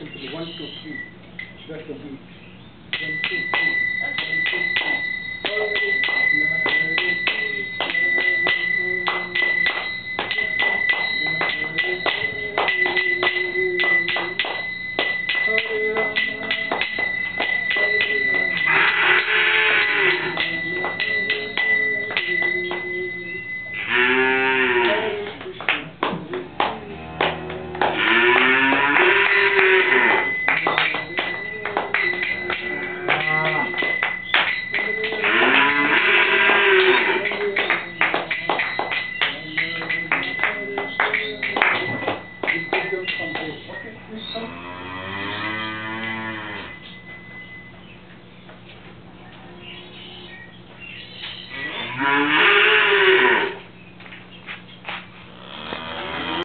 simply 1, 2, 3. That's the beat. 1, Thank you.